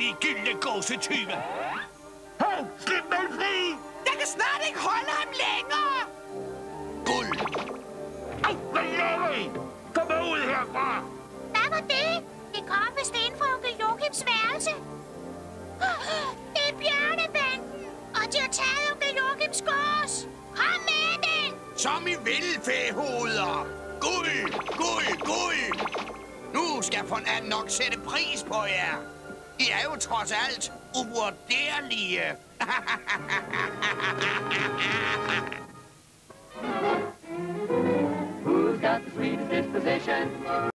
i gyldne gåsetyve. Hov, slip mig fri! Jeg kan snart ikke holde ham længere! Guld. Au, hvad laver I? Kom ud herfra! Hvad var det? Det kom vist ind fra onkel Joachims værelse. Det er bjørnebanden, og de har taget onkel Joachims gås. Kom med den! Som I vil, fæhoveder. Guld, guld. Skal von And nok sætte pris på jer. I er jo trods alt uvurderlige. Who's got the sweetest disposition?